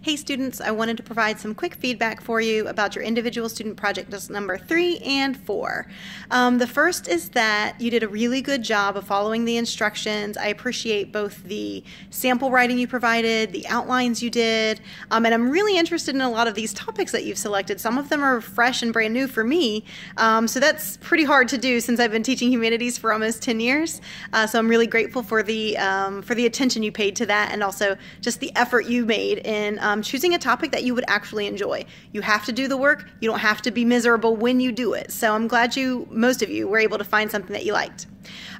Hey students, I wanted to provide some quick feedback for you about your individual student project number three and four. Um, the first is that you did a really good job of following the instructions. I appreciate both the sample writing you provided, the outlines you did, um, and I'm really interested in a lot of these topics that you've selected. Some of them are fresh and brand new for me, um, so that's pretty hard to do since I've been teaching humanities for almost 10 years. Uh, so I'm really grateful for the um, for the attention you paid to that and also just the effort you made in um, choosing a topic that you would actually enjoy. You have to do the work. You don't have to be miserable when you do it. So I'm glad you, most of you, were able to find something that you liked.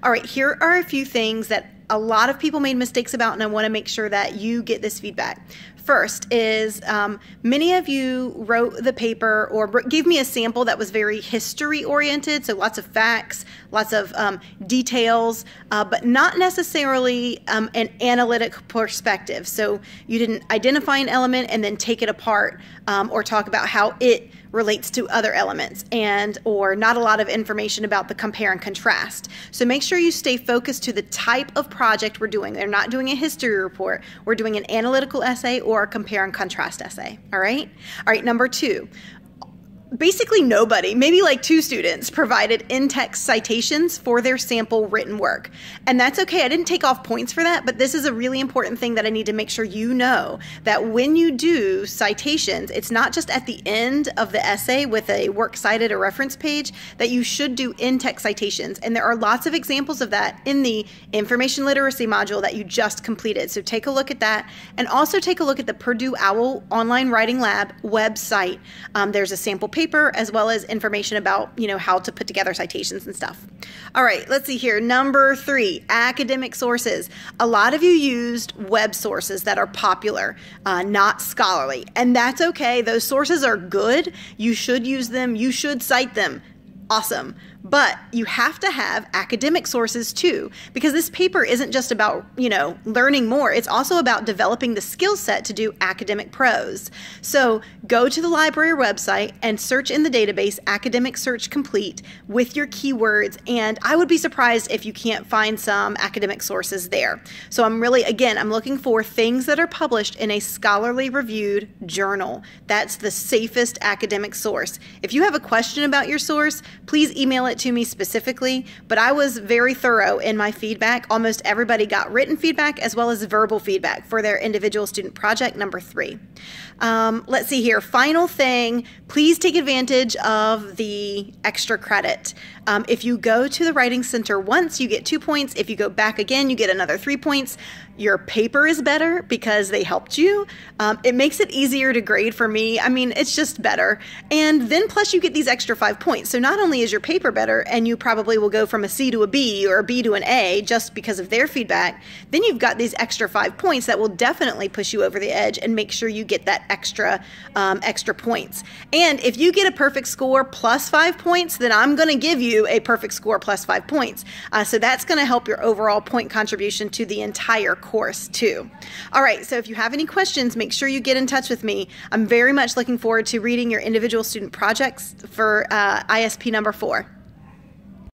All right, here are a few things that a lot of people made mistakes about, and I want to make sure that you get this feedback. First is um, many of you wrote the paper or gave me a sample that was very history oriented, so lots of facts, lots of um, details, uh, but not necessarily um, an analytic perspective. So you didn't identify an element and then take it apart um, or talk about how it relates to other elements and or not a lot of information about the compare and contrast. So make sure you stay focused to the type of project we're doing. They're not doing a history report. We're doing an analytical essay or a compare and contrast essay. All right? All right, number 2 basically nobody, maybe like two students, provided in text citations for their sample written work. And that's okay. I didn't take off points for that, but this is a really important thing that I need to make sure you know that when you do citations, it's not just at the end of the essay with a works cited or reference page, that you should do in text citations. And there are lots of examples of that in the information literacy module that you just completed. So take a look at that and also take a look at the Purdue OWL Online Writing Lab website. Um, there's a sample paper as well as information about, you know, how to put together citations and stuff. All right, let's see here. Number three, academic sources. A lot of you used web sources that are popular, uh, not scholarly, and that's okay. Those sources are good. You should use them. You should cite them awesome. But you have to have academic sources too, because this paper isn't just about, you know, learning more. It's also about developing the skill set to do academic prose. So go to the library website and search in the database Academic Search Complete with your keywords. And I would be surprised if you can't find some academic sources there. So I'm really, again, I'm looking for things that are published in a scholarly reviewed journal. That's the safest academic source. If you have a question about your source, please email it to me specifically, but I was very thorough in my feedback. Almost everybody got written feedback as well as verbal feedback for their individual student project number three. Um, let's see here. Final thing, please take advantage of the extra credit. Um, if you go to the Writing Center once, you get two points. If you go back again, you get another three points. Your paper is better because they helped you. Um, it makes it easier to grade for me. I mean, it's just better. And then plus you get these extra five points. So not only is your paper better, and you probably will go from a C to a B or a B to an A just because of their feedback, then you've got these extra five points that will definitely push you over the edge and make sure you get that extra um, extra points. And if you get a perfect score plus five points, then I'm going to give you a perfect score plus five points. Uh, so that's going to help your overall point contribution to the entire course too. All right, so if you have any questions, make sure you get in touch with me. I'm very much looking forward to reading your individual student projects for uh, ISP number four.